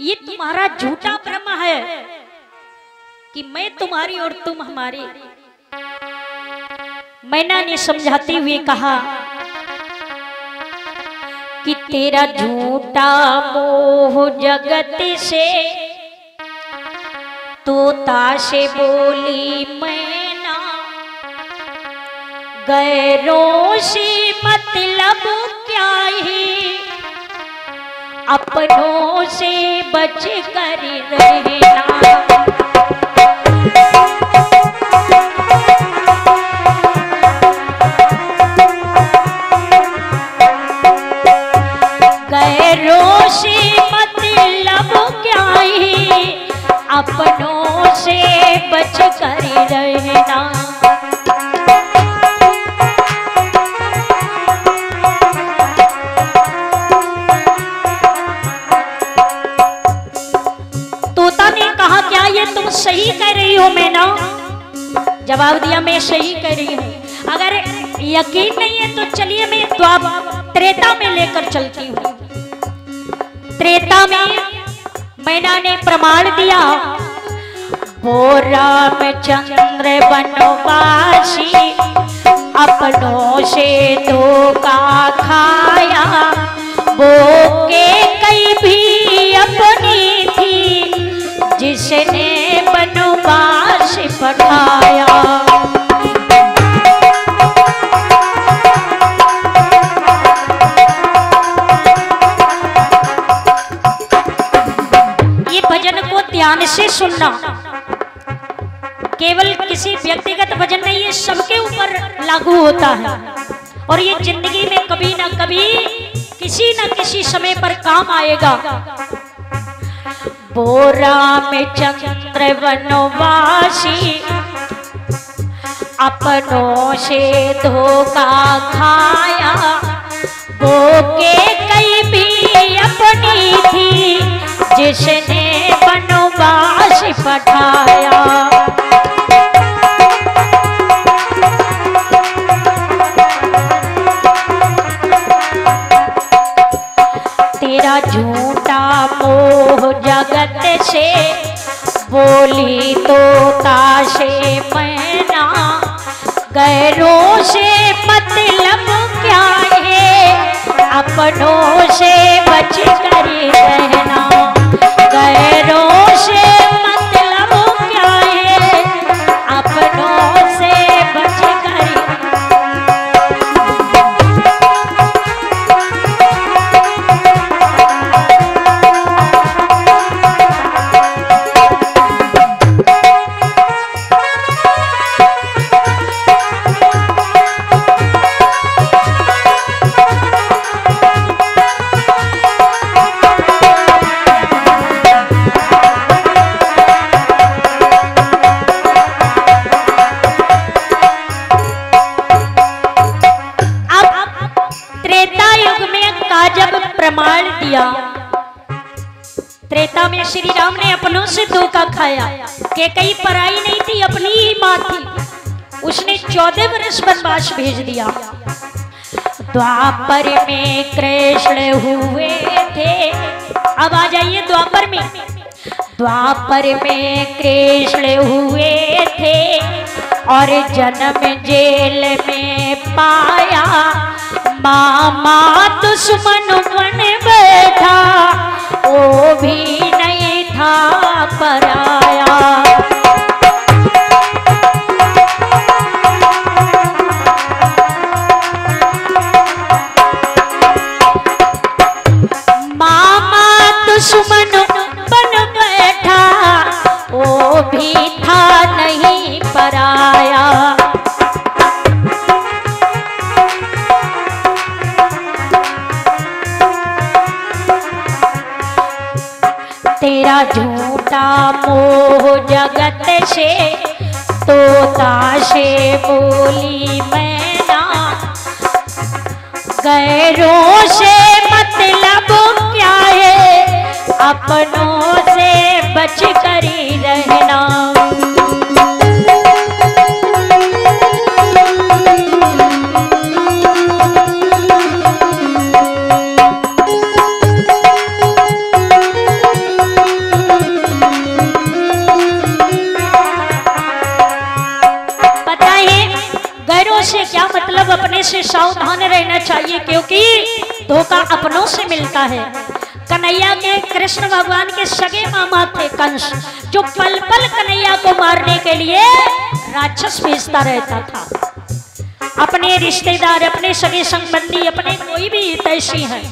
ये तुम्हारा झूठा भ्रम है कि मैं तुम्हारी और तुम हमारे। मैना ने समझाते हुए कहा कि तेरा झूठा मोह जगत से तोता से बोली मैना। गैरों से मतलब क्या ही? अपनों से बच कर रहना। मतलब अपनों से बच कर रहना। जवाब दिया, मैं सही कह रही हूँ। अगर यकीन नहीं है तो चलिए मैं द्वाप त्रेता में लेकर चलती हूँ। त्रेता में मैना ने प्रमाण दिया वो रामचंद्र वनवासी, अपनों से धोखा ध्यान से सुनना। केवल किसी व्यक्तिगत भजन नहीं, ये सबके ऊपर लागू होता है। और ये ज़िंदगी में कभी ना कभी, किसी ना किसी समय पर काम आएगा। बोरा में चंद्र वनवासी, अपनों से धोखा खाया। वो के कई भी अपनी थी, जिसने वनवास ताशे मैना गैरों से मतलब क्या है? अपनों से बच कर त्रेता युग में का जब प्रमाण दिया। त्रेता में श्री राम ने अपनों से धोखा खाया। के कई पराई नहीं थी, अपनी ही माँ थी। उसने चौदह वर्ष वनवास भेज दिया। द्वापर में कृष्ण हुए थे। अब आ जाइए द्वापर में। द्वापर में कृष्ण हुए थे और जन्म जेल में पाया। मामा दुश्मन बन बैठा वो भी जगत से तोता से बोली मैना। गैरों से मतलब क्या है? अपनों से बच करी रहना। सावधान रहना चाहिए, क्योंकि धोखा अपनों से मिलता है। कन्हैया के, कृष्ण भगवान के सगे मामा थे कंस, जो पल पल कन्हैया को मारने के लिए राक्षस भेजता रहता था। अपने रिश्तेदार, अपने सगे संबंधी, अपने कोई भी हितैषी हैं,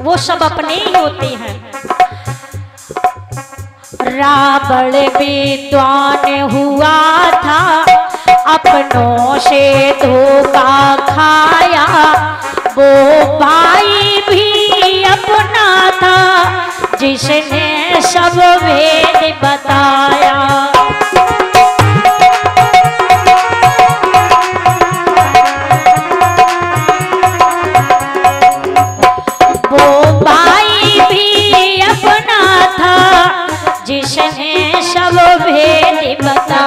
वो सब अपने ही होते हैं। रावण विद्वान हुआ था। अपनों से धोखा खाया। वो भाई भी अपना था, जिसने सब वेद बताया। वो भाई भी अपना था, जिसने सब भेद बताया।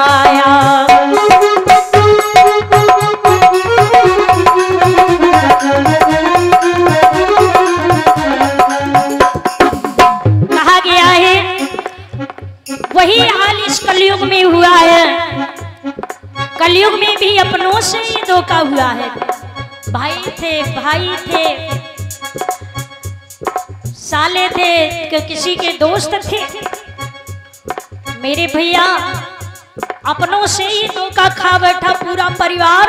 में हुआ है। कलयुग में भी अपनों से ही धोखा हुआ है। भाई थे भाई थे। साले थे, कि किसी के दोस्त थे। मेरे भैया, अपनों से ही धोखा खा बैठा पूरा परिवार।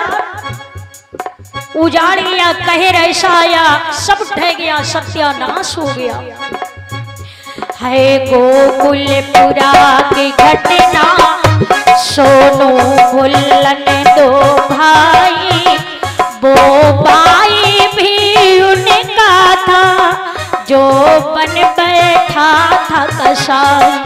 उजाड़ गया कहर ऐसा आया सब ढह गया, सत्यानाश हो गया। है गोकुलपुरा की घटना। सोनू फुल्लन दो भाई, वो भाई भी उनका था। जो बन बैठा था कसाई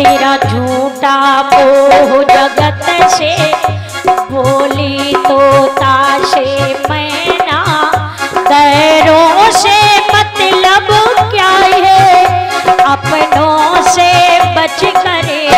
तेरा झूठा मोह जगत से, बोली तो ताशे पैना। तैरों से मतलब क्या है? अपनों से बच कर